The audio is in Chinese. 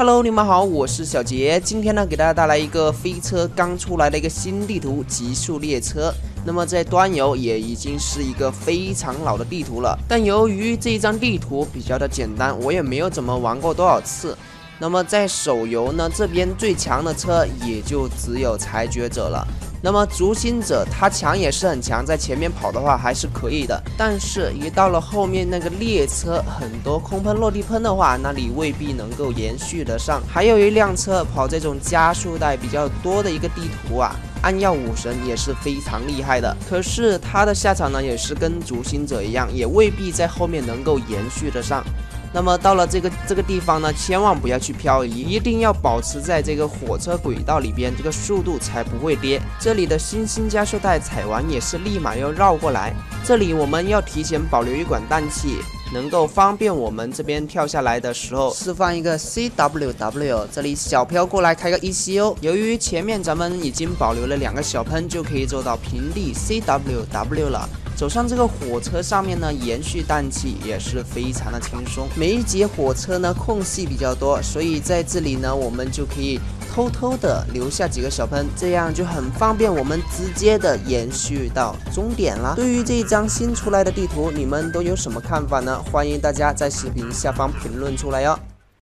Hello，你们好，我是小杰，今天呢给大家带来一个飞车刚出来的一个新地图——极速列车。那么在端游也已经是一个非常老的地图了，但由于这一张地图比较的简单，我也没有怎么玩过多少次。那么在手游呢，这边最强的车也就只有裁决者了。那么逐星者他强也是很强，在前面跑的话还是可以的，但是一到了后面那个列车，很多空喷落地喷的话，那里未必能够延续得上。还有一辆车跑这种加速带比较多的一个地图啊，暗耀武神也是非常厉害的，可是他的下场呢，也是跟逐星者一样，也未必在后面能够延续得上。那么到了这个这个地方呢，千万不要去漂移，一定要保持在这个火车轨道里边，这个速度才不会跌。这里的星星加速带踩完也是立马要绕过来，这里我们要提前保留一管氮气，能够方便我们这边跳下来的时候释放一个 C W W。这里小飘过来开个 E C O，由于前面咱们已经保留了两个小喷，就可以做到平地 C W W 了。走上这个火车上面呢，延续氮气也是非常的轻松。每一节火车呢空隙比较多，所以在这里呢，我们就可以偷偷的留下几个小喷，这样就很方便我们直接的延续到终点了。对于这一张新出来的地图，你们都有什么看法呢？欢迎大家在视频下方评论出来哟。